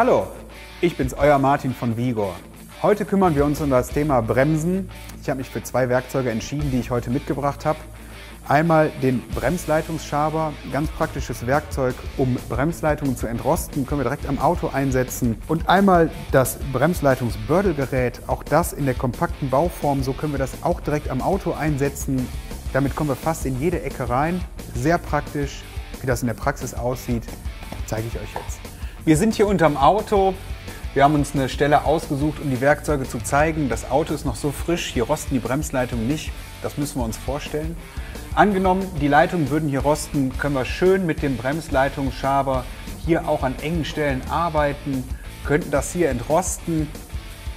Hallo, ich bin's, euer Martin von Vigor. Heute kümmern wir uns um das Thema Bremsen. Ich habe mich für zwei Werkzeuge entschieden, die ich heute mitgebracht habe. Einmal den Bremsleitungsschaber, ganz praktisches Werkzeug, um Bremsleitungen zu entrosten, können wir direkt am Auto einsetzen. Und einmal das Bremsleitungsbördelgerät, auch das in der kompakten Bauform, so können wir das auch direkt am Auto einsetzen. Damit kommen wir fast in jede Ecke rein. Sehr praktisch. Wie das in der Praxis aussieht, zeige ich euch jetzt. Wir sind hier unterm Auto. Wir haben uns eine Stelle ausgesucht, um die Werkzeuge zu zeigen. Das Auto ist noch so frisch, hier rosten die Bremsleitungen nicht. Das müssen wir uns vorstellen. Angenommen, die Leitungen würden hier rosten, können wir schön mit dem Bremsleitungsschaber hier auch an engen Stellen arbeiten, könnten das hier entrosten.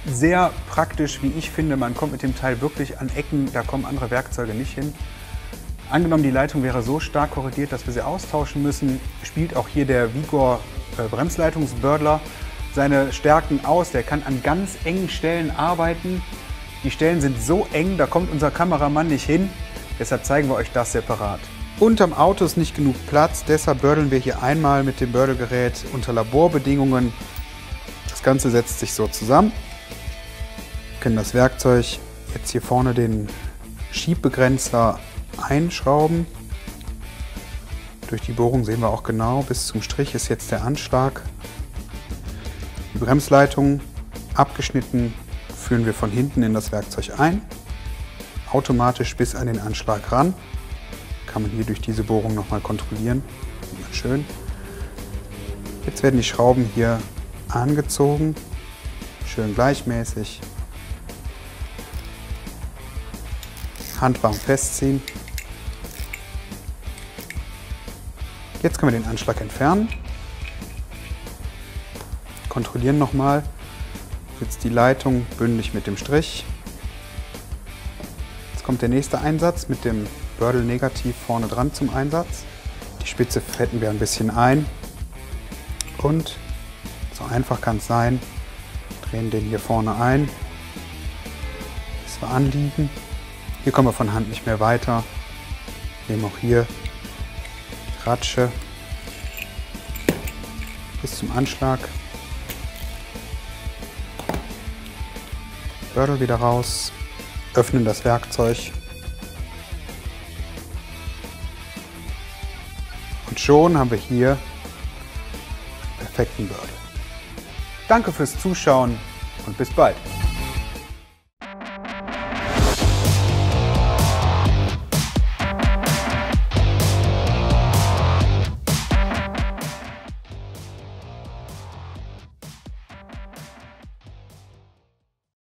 Sehr praktisch, wie ich finde. Man kommt mit dem Teil wirklich an Ecken, da kommen andere Werkzeuge nicht hin. Angenommen, die Leitung wäre so stark korrodiert, dass wir sie austauschen müssen, spielt auch hier der Vigor äh, Bremsleitungsbördler seine Stärken aus. Der kann an ganz engen Stellen arbeiten. Die Stellen sind so eng, da kommt unser Kameramann nicht hin. Deshalb zeigen wir euch das separat. Unterm Auto ist nicht genug Platz, deshalb bördeln wir hier einmal mit dem Bördelgerät unter Laborbedingungen. Das Ganze setzt sich so zusammen. Wir können das Werkzeug jetzt hier vorne den Schiebbegrenzer einschrauben. Durch die Bohrung sehen wir auch genau, bis zum Strich ist jetzt der Anschlag. Die Bremsleitung abgeschnitten führen wir von hinten in das Werkzeug ein. Automatisch bis an den Anschlag ran. Kann man hier durch diese Bohrung nochmal kontrollieren. Schön. Jetzt werden die Schrauben hier angezogen. Schön gleichmäßig. Handwarm festziehen. Jetzt können wir den Anschlag entfernen. Kontrollieren nochmal. Jetzt die Leitung bündig mit dem Strich. Jetzt kommt der nächste Einsatz mit dem Bördel negativ vorne dran zum Einsatz. Die Spitze fetten wir ein bisschen ein. Und so einfach kann es sein, drehen den hier vorne ein, bis wir anliegen. Hier kommen wir von Hand nicht mehr weiter. Nehmen auch hier Ratsche bis zum Anschlag. Bördel wieder raus, öffnen das Werkzeug und schon haben wir hier perfekten Bördel. Danke fürs Zuschauen und bis bald.